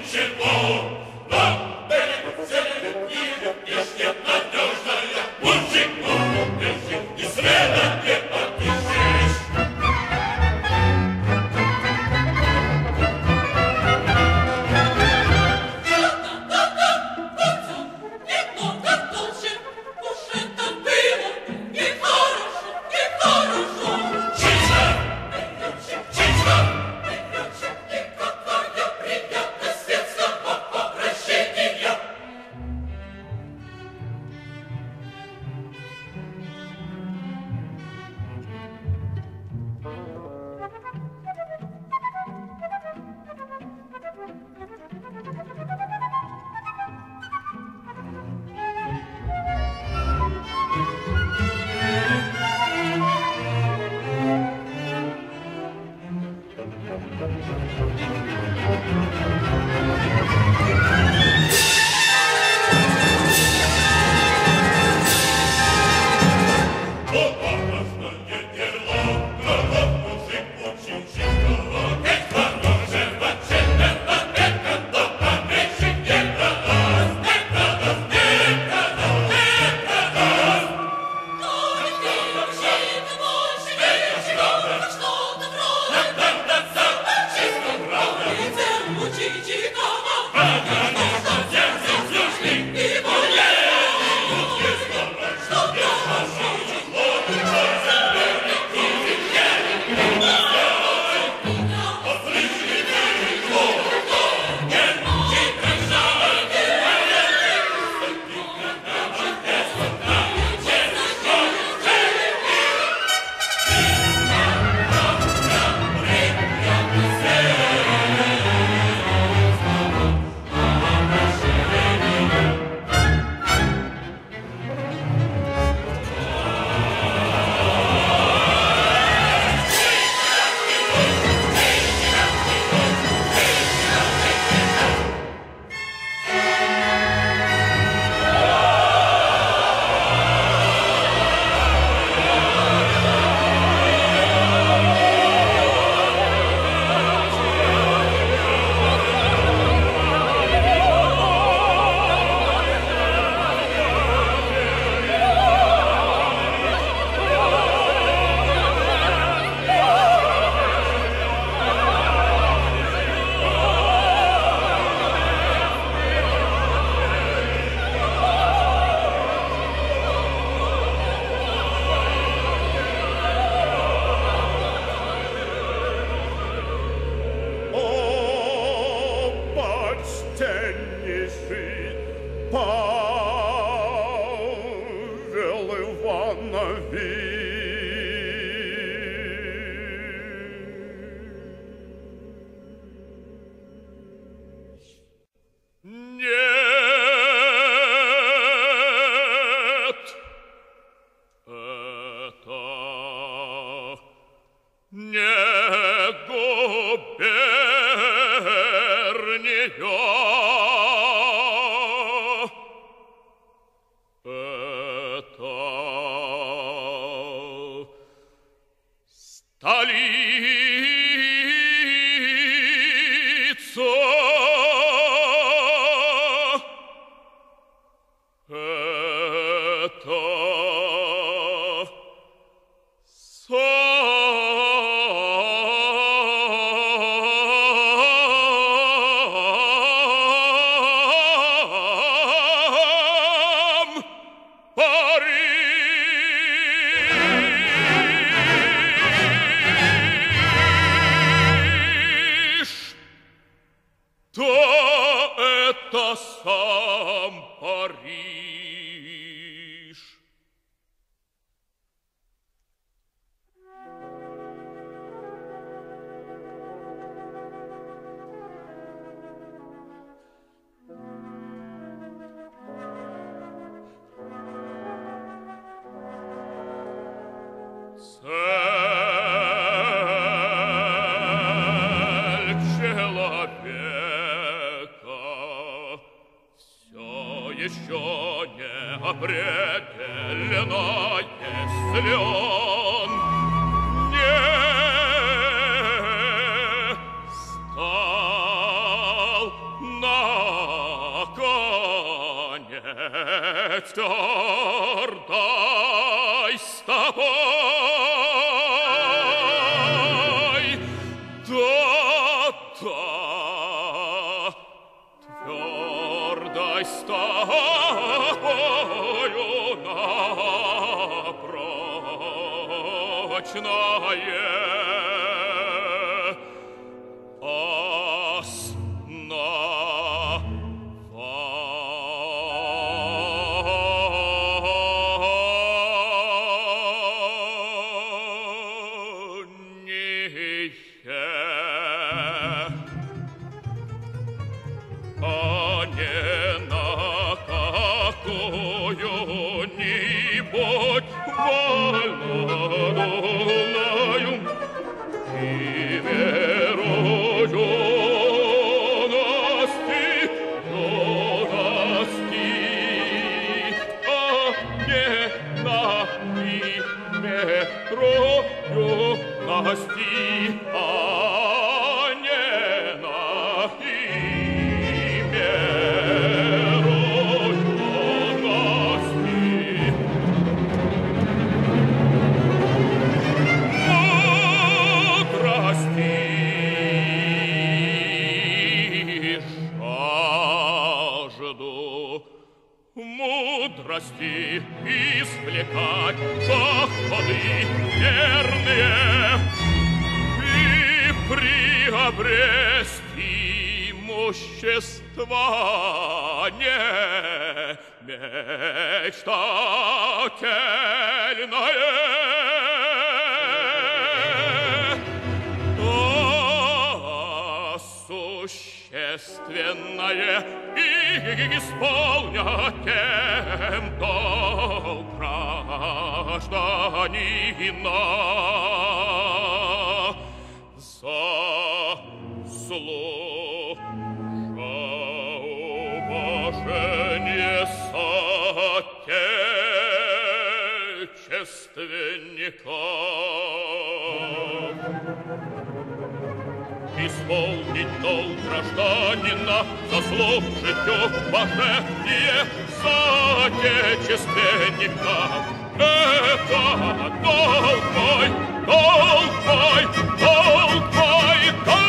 ancient war. Talib. еще не определено, если он не стал наконец твердо. простою на прочное основание. Yeah. Мечтательное. существенное и исполнят тем долг гражданина соотечественников исполнить долг гражданина, заслужить уважение соотечественника. Это долг мой, долг мой, долг мой, долг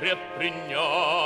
предпринять.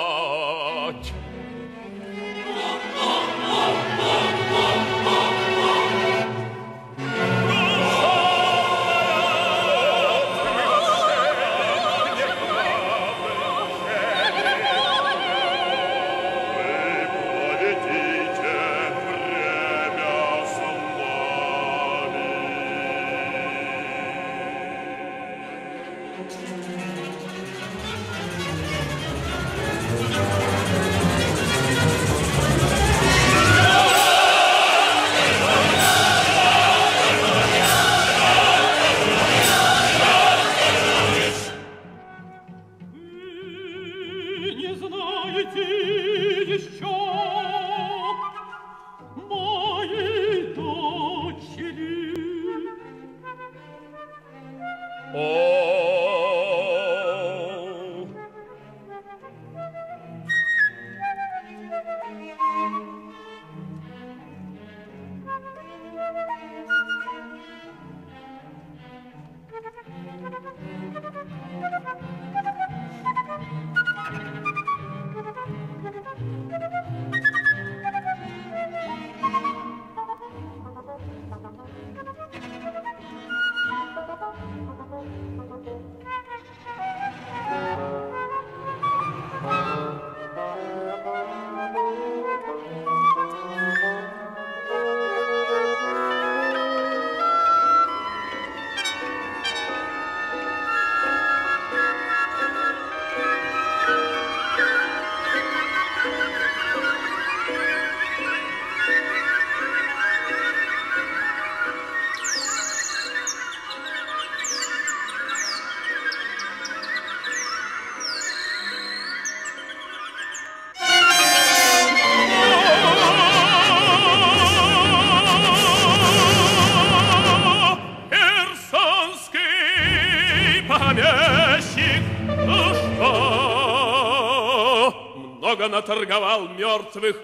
Наторговал мертвых.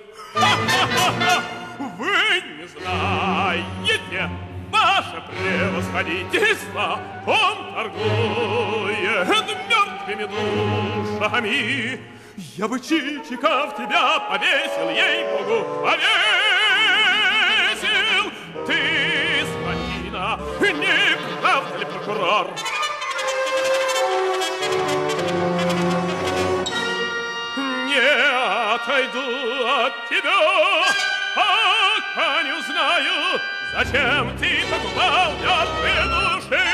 Вы не знаете, ваше превосходительство, он торгует мертвыми душами. Я бы Чичика в тебя повесил, ей-богу, повесил. Ты, скотина, не правда ли прокурор? Отойду от тебя, пока не узнаю, зачем ты поклал мертвые души.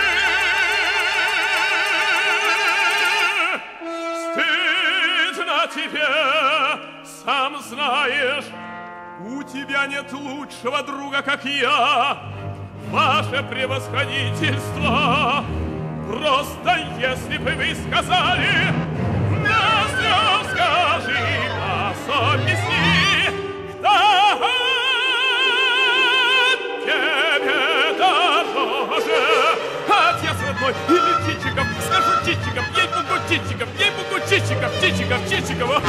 Стыдно тебе, сам знаешь, у тебя нет лучшего друга, как я. Ваше превосходительство, просто если бы вы сказали, Чичиков, скажу Чичиков, ей-богу Чичиков, ей-богу Чичиков, Чичиков,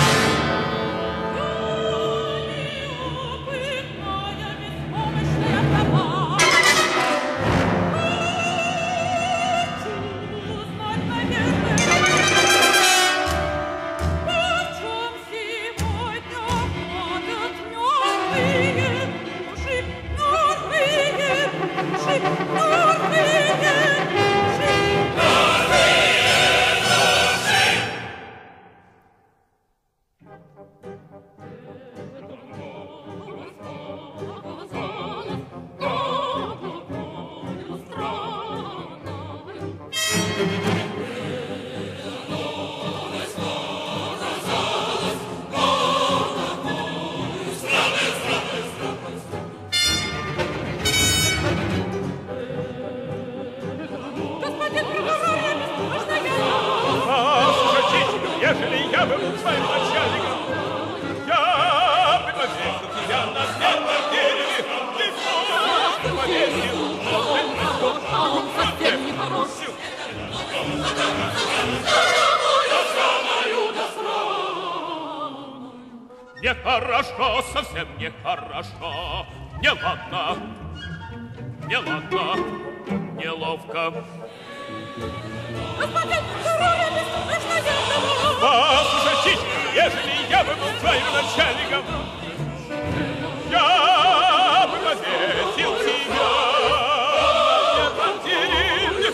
я был твоим начальником, я повесил тебя на смертном дереве. Ты просто повесил. А он совсем не хорош. Нехорошо, совсем нехорошо. Не ладно, не ладно, неловко. Господин король, беспомощно Послушай, ежели я бы был твоим начальником, я бы повесил тебя на этом деревне.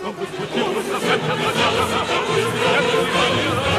Чтобы случилось Позволь,